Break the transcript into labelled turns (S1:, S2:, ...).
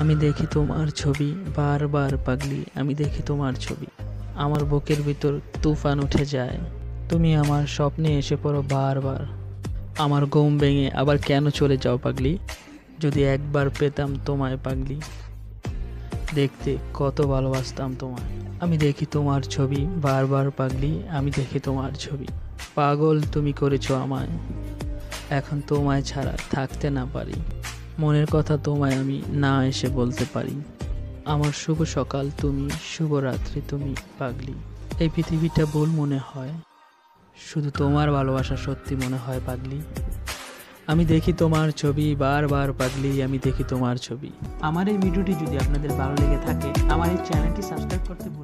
S1: আমি দেখি তোমার ছবি, বারবার পাগলি, আমি দেখি তোমার ছবি। আমার বুকের ভিতর তুফান উঠে যায়। তুমি আমার স্বপ্নে এসে পড়ো বারবার। আমার ঘুম ভেঙে আবার কেন চলে যাও পাগলি? যদি একবার পেতাম তোমায় পাগলি। দেখতে কত ভালোবাসতাম তোমায়। আমি দেখি তোমার ছবি, বারবার পাগলি, আমি দেখি তোমার ছবি। পাগল তুমি করেছ আমায়। এখন তোমায় ছাড়া থাকতে না পারি। মনের কথা তোমায় আমি না এসে বলতে পারি। আমার শুভ সকাল, তুমি শুভ রাত্রি, তুমি পাগলি। এই পৃথিবীটা ভুল মনে হয়। শুধু তোমার ভালোবাসা সত্যি মনে হয়, পাগলি। আমি দেখি তোমার ছবি, বারবার পাগলি, আমি দেখি তোমার ছবি। আমার এই ভিডিওটি যদি আপনাদের ভালো লেগে থাকে, আমার এই চ্যানেলটি সাবস্ক্রাইব করতে না